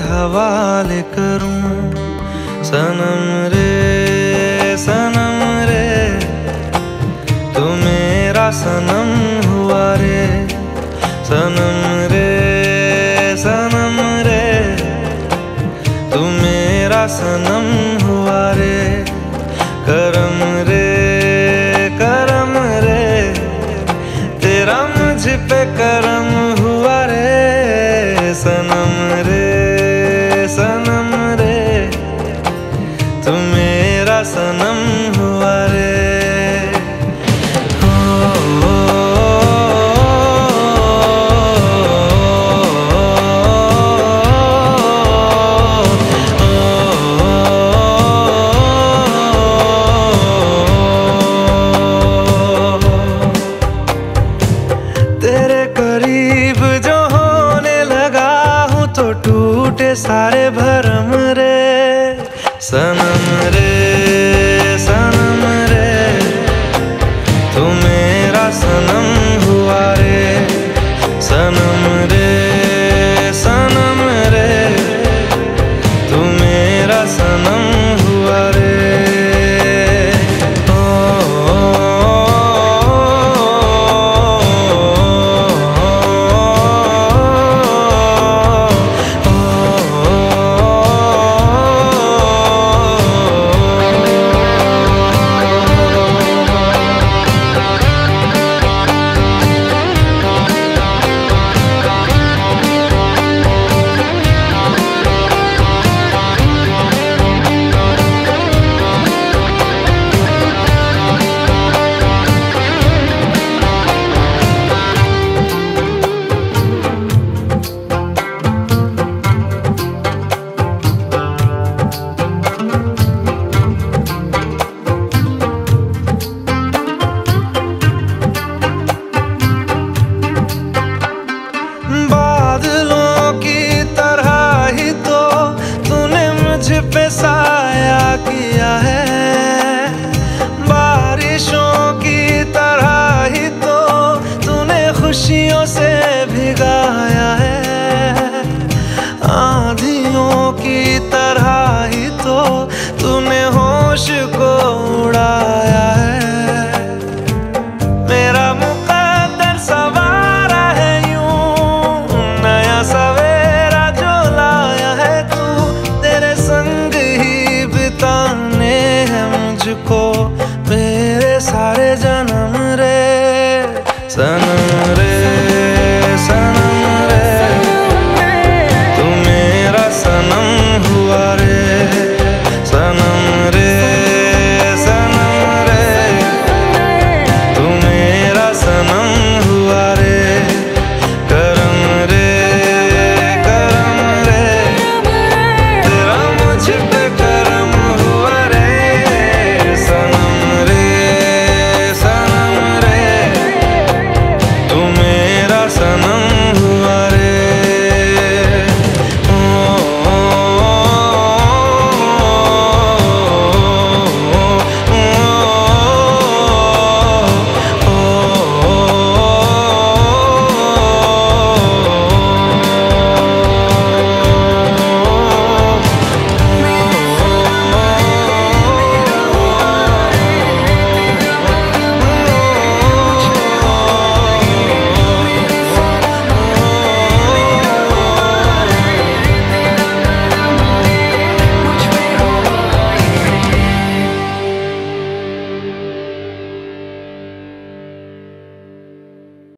हवाले करूँ। सनम रे सनम रे, तू मेरा सनम हुआ रे। सनम रे सनम रे, तू मेरा सनम सारे भरम llorar.